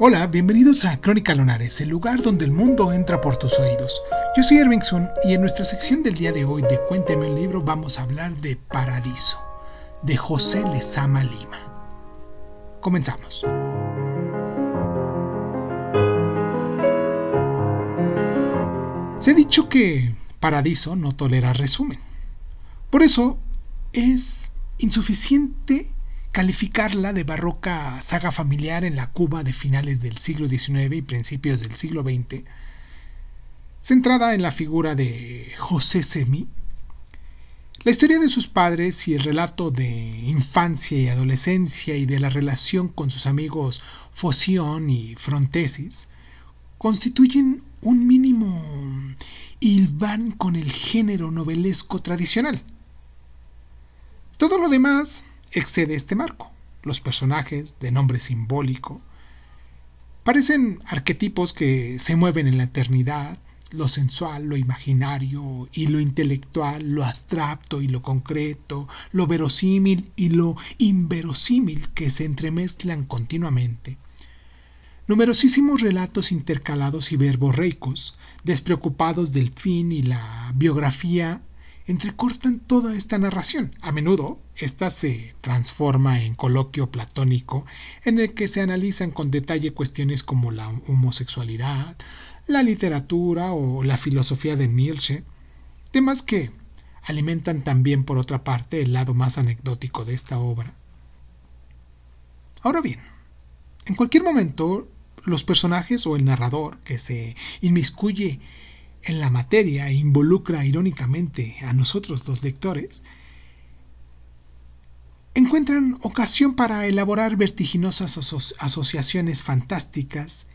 Hola, bienvenidos a Crónica Lonares, el lugar donde el mundo entra por tus oídos. Yo soy Irvingson y en nuestra sección del día de hoy de Cuénteme un libro vamos a hablar de Paradiso, de José Lezama Lima. Comenzamos. Se ha dicho que Paradiso no tolera resumen. Por eso es insuficiente calificarla de barroca saga familiar en la Cuba de finales del siglo XIX y principios del siglo XX, centrada en la figura de José Semí, la historia de sus padres y el relato de infancia y adolescencia y de la relación con sus amigos Foción y Frontesis constituyen un mínimo hilván con el género novelesco tradicional. Todo lo demás excede este marco. Los personajes de nombre simbólico parecen arquetipos que se mueven en la eternidad, lo sensual, lo imaginario y lo intelectual, lo abstracto y lo concreto, lo verosímil y lo inverosímil que se entremezclan continuamente. Numerosísimos relatos intercalados y verborreicos, despreocupados del fin y la biografía entrecortan toda esta narración. A menudo, esta se transforma en coloquio platónico en el que se analizan con detalle cuestiones como la homosexualidad, la literatura o la filosofía de Nietzsche, temas que alimentan también, por otra parte, el lado más anecdótico de esta obra. Ahora bien, en cualquier momento, los personajes o el narrador que se inmiscuye en la materia e involucra irónicamente a nosotros los lectores, encuentran ocasión para elaborar vertiginosas asociaciones fantásticas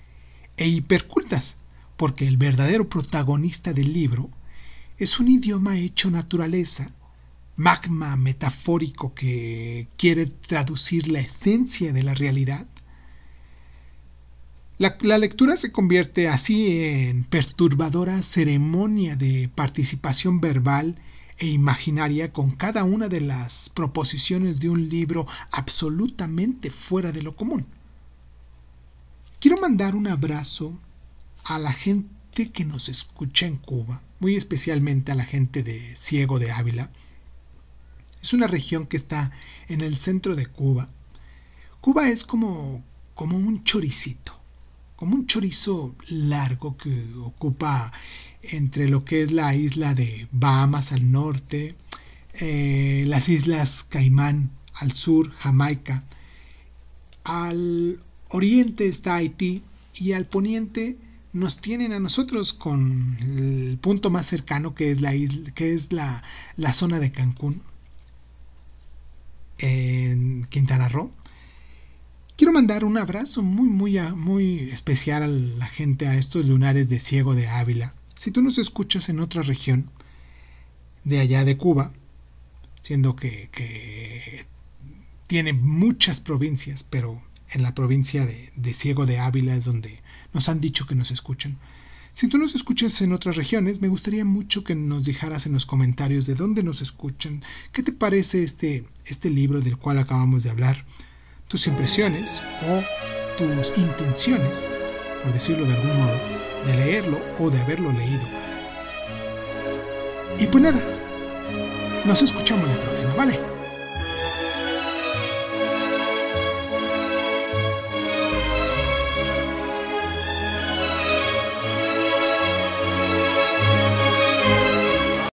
e hipercultas, porque el verdadero protagonista del libro es un idioma hecho naturaleza, magma metafórico que quiere traducir la esencia de la realidad la, lectura se convierte así en perturbadora ceremonia de participación verbal e imaginaria con cada una de las proposiciones de un libro absolutamente fuera de lo común. Quiero mandar un abrazo a la gente que nos escucha en Cuba, muy especialmente a la gente de Ciego de Ávila. Es una región que está en el centro de Cuba. Cuba es como, como un choricito como un chorizo largo que ocupa entre lo que es la isla de Bahamas al norte, eh, las islas Caimán al sur, Jamaica, al oriente está Haití y al poniente nos tienen a nosotros con el punto más cercano que es la que es la, la zona de Cancún en Quintana Roo Quiero mandar un abrazo muy, muy, muy especial a la gente, a estos lunares de Ciego de Ávila. Si tú nos escuchas en otra región de allá de Cuba, siendo que, que tiene muchas provincias, pero en la provincia de, de, Ciego de Ávila es donde nos han dicho que nos escuchan. Si tú nos escuchas en otras regiones, me gustaría mucho que nos dejaras en los comentarios de dónde nos escuchan, qué te parece este, este libro del cual acabamos de hablar tus impresiones o tus intenciones, por decirlo de algún modo, de leerlo o de haberlo leído. Y pues nada, nos escuchamos la próxima, ¿vale?